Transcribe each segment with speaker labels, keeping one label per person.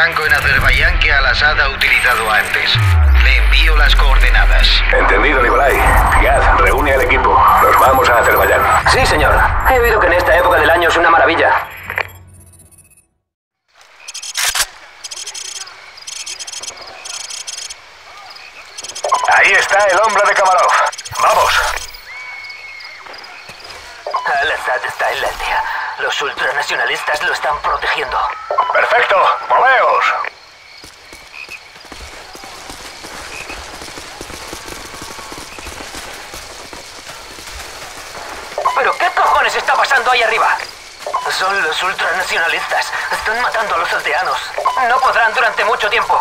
Speaker 1: franco en Azerbaiyán que Al-Assad ha utilizado antes. Le envío las coordenadas.
Speaker 2: Entendido, Nikolai. Gaz, reúne al equipo. Nos vamos a Azerbaiyán.
Speaker 3: Sí, señor. He oído que en esta época del año es una maravilla.
Speaker 2: Ahí está el hombre de Kamarov. Vamos.
Speaker 4: Al-Assad está en la aldea. Los ultranacionalistas lo están protegiendo.
Speaker 2: Perfecto. Moveos.
Speaker 4: ¿Pero qué cojones está pasando ahí arriba? Son los ultranacionalistas. Están matando a los aldeanos. No podrán durante mucho tiempo.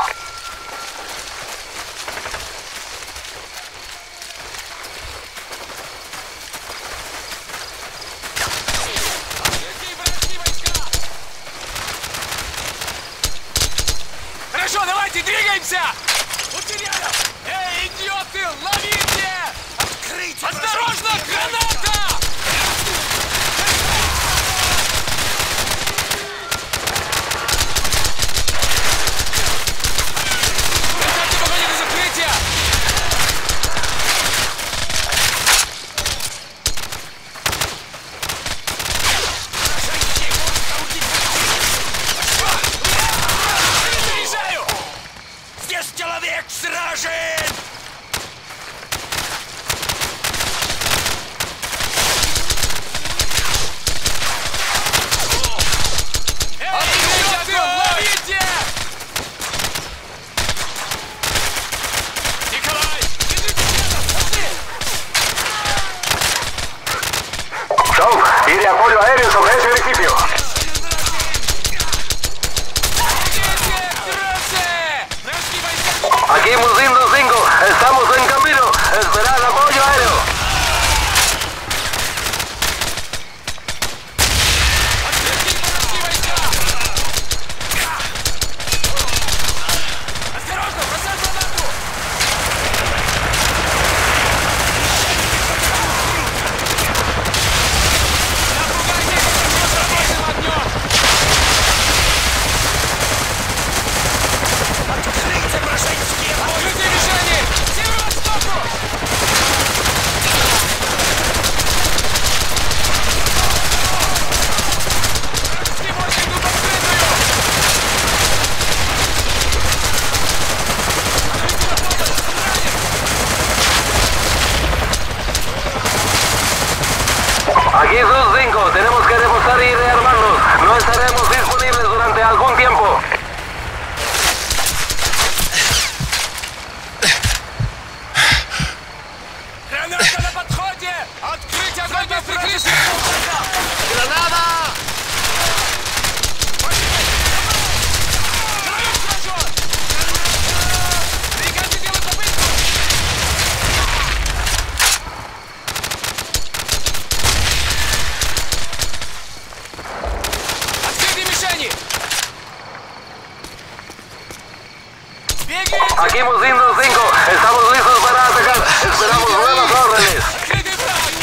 Speaker 3: Aquí Musindo 5. Estamos listos para atacar. Esperamos nuevas órdenes.
Speaker 5: Открытый враг!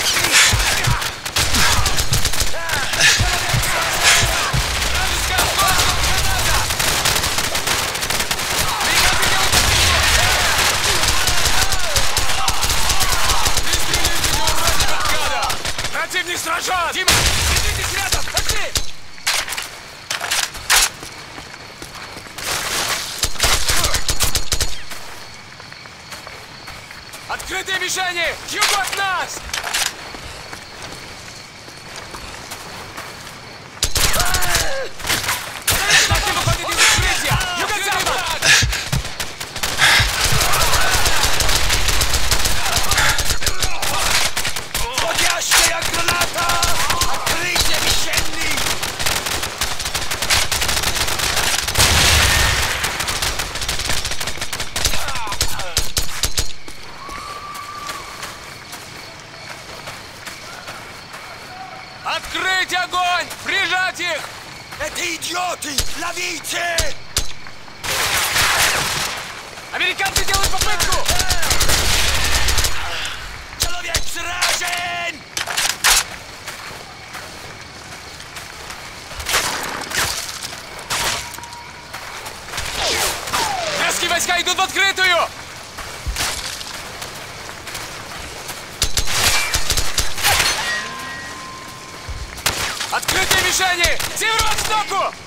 Speaker 5: прижание! Юг от нас! Открыть огонь! Прижать их! Это идиоты! Ловите! Американцы делают попытку! Человек сражен!
Speaker 4: Вязкие войска идут в открытую! движении! Тигру в штоку!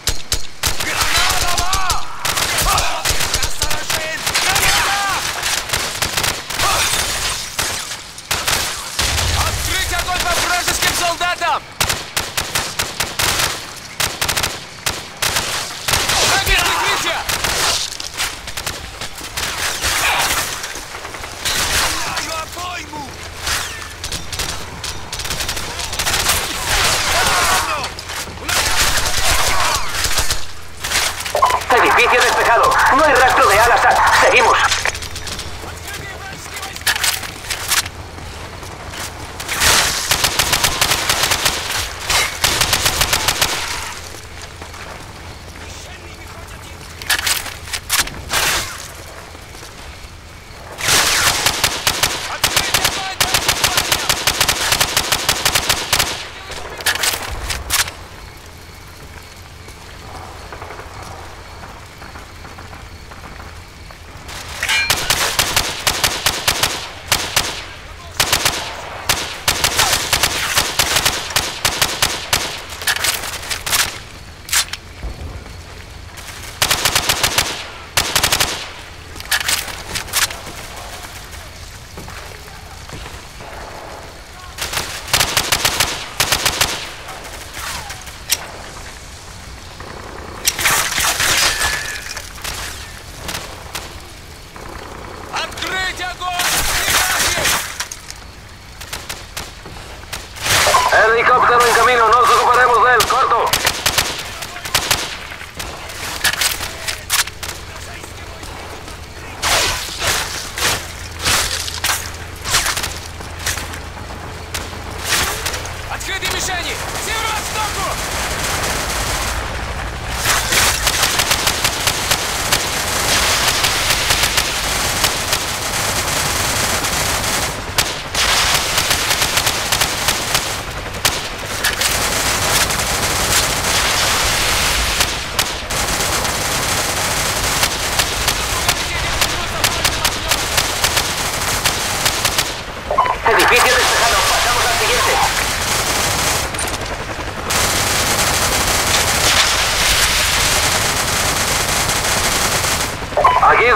Speaker 4: Seguimos. Aquí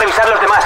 Speaker 4: revisar los demás.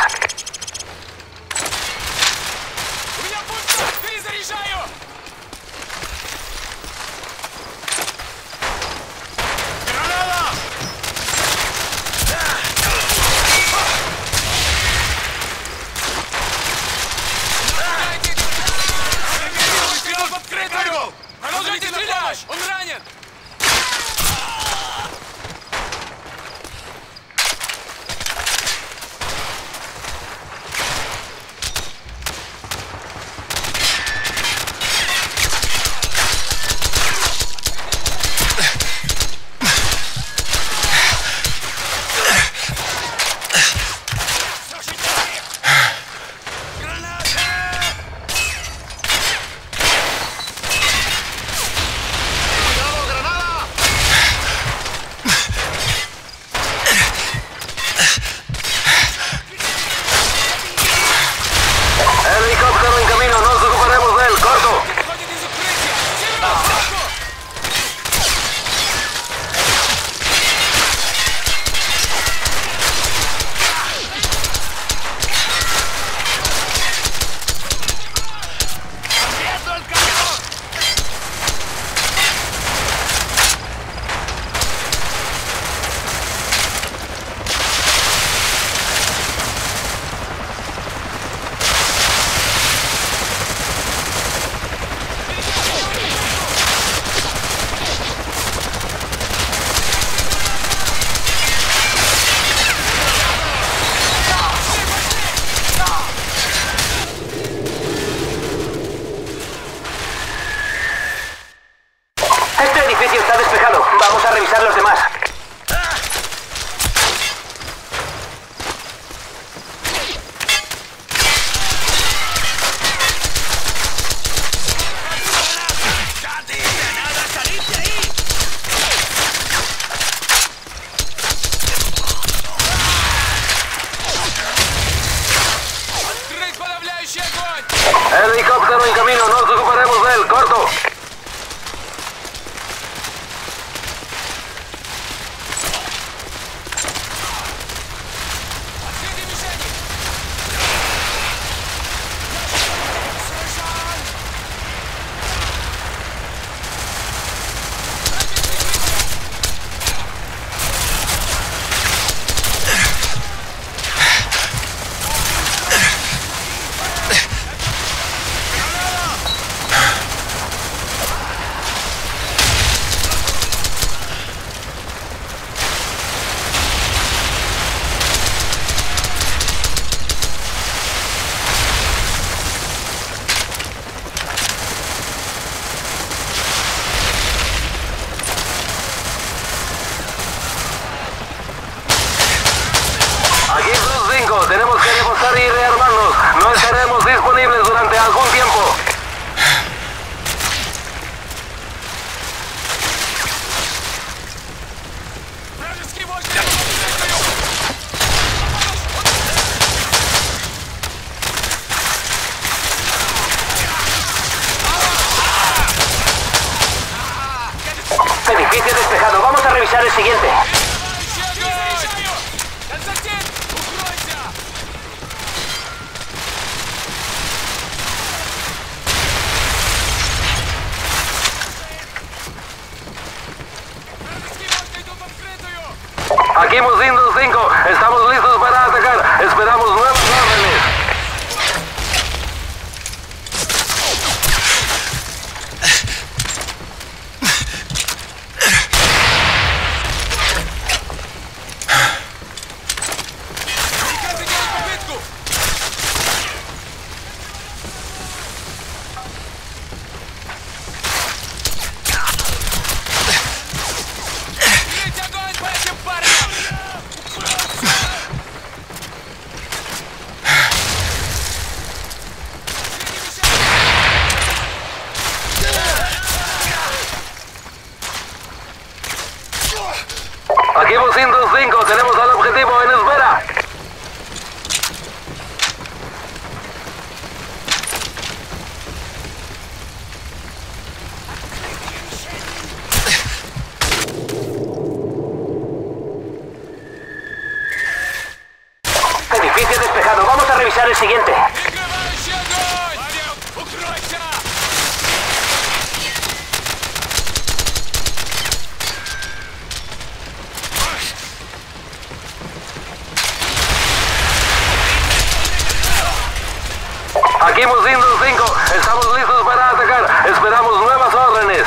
Speaker 3: Aquí Bocindo 5, estamos listos para atacar. Esperamos nuevas órdenes.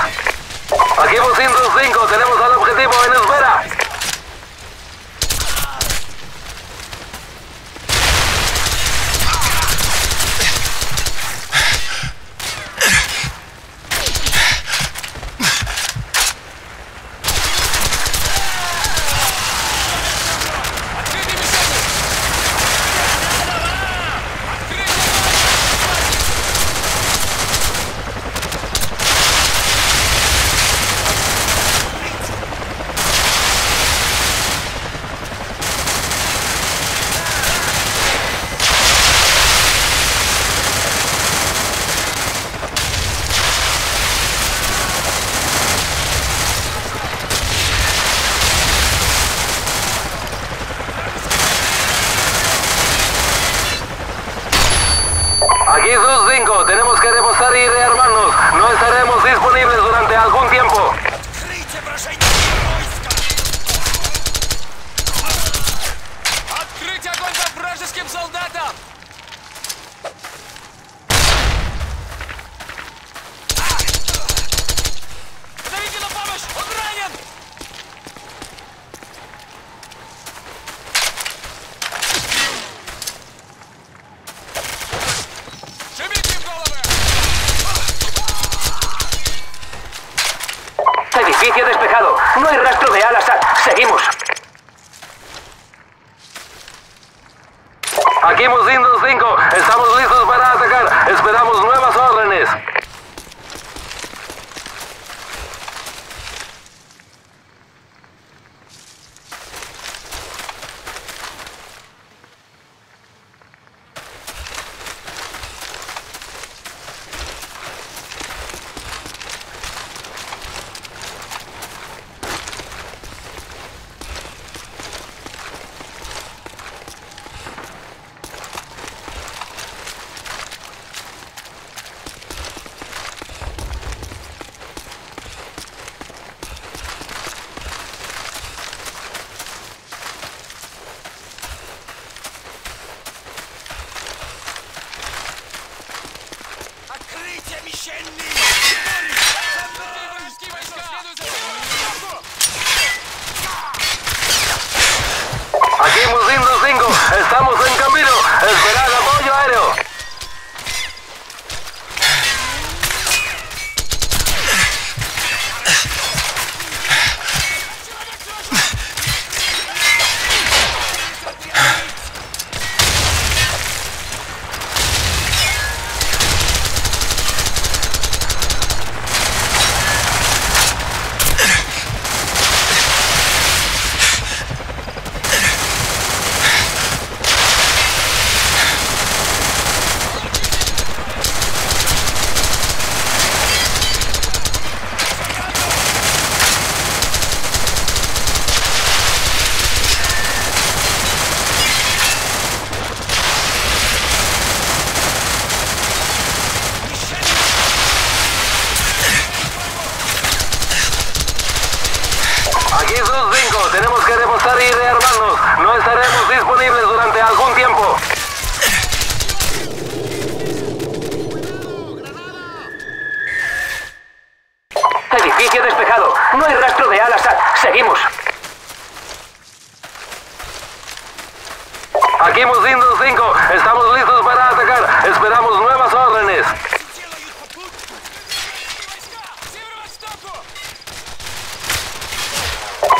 Speaker 3: Aquí Bocindo 5, tenemos al objetivo en espera. Aqui do 5,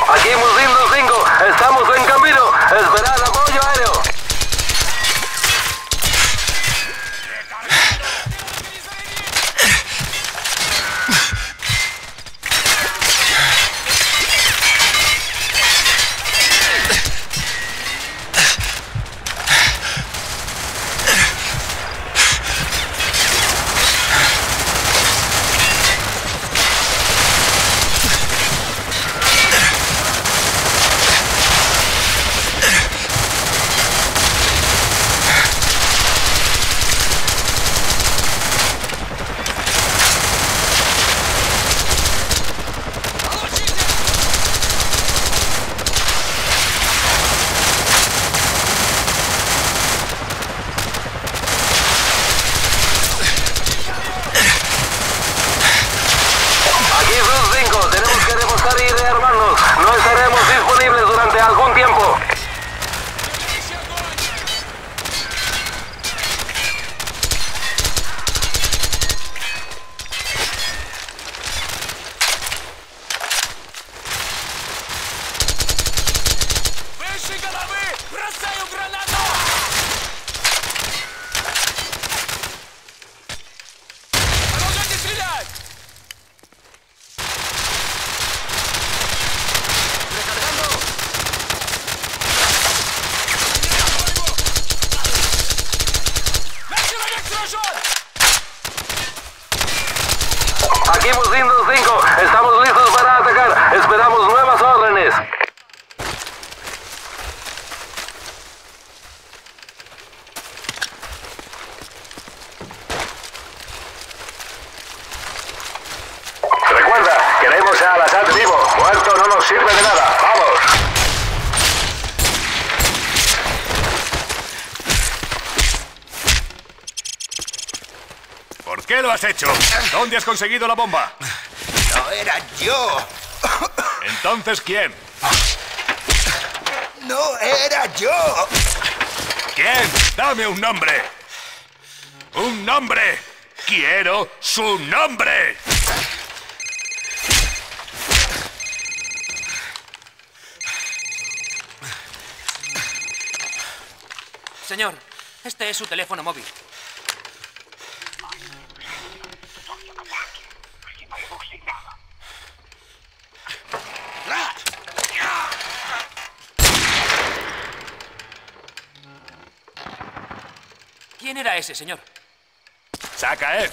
Speaker 3: Aquí
Speaker 6: sirve de nada. ¡Vamos!
Speaker 2: ¿Por qué lo has hecho? ¿Dónde has conseguido la bomba?
Speaker 7: No era yo.
Speaker 2: Entonces, ¿quién?
Speaker 7: No era yo.
Speaker 2: ¿Quién? Dame un nombre. ¡Un nombre! ¡Quiero su nombre!
Speaker 5: Señor, este es su teléfono móvil. ¿Quién era ese, señor?
Speaker 2: Sakaev.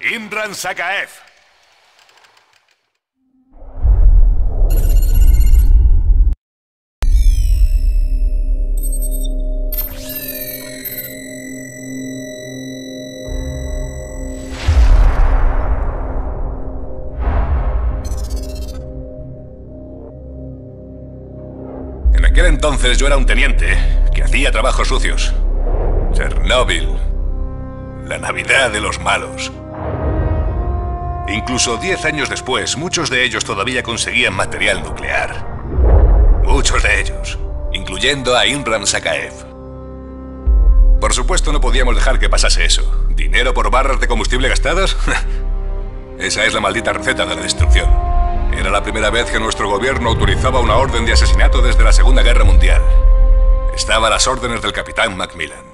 Speaker 2: Imran Sakaev. Entonces yo era un teniente que hacía trabajos sucios. Chernóbil. La Navidad de los malos. Incluso diez años después, muchos de ellos todavía conseguían material nuclear. Muchos de ellos, incluyendo a Imran Sakaev. Por supuesto, no podíamos dejar que pasase eso. ¿Dinero por barras de combustible gastadas? Esa es la maldita receta de la destrucción. Era la primera vez que nuestro gobierno autorizaba una orden de asesinato desde la Segunda Guerra Mundial. Estaba a las órdenes del capitán Macmillan.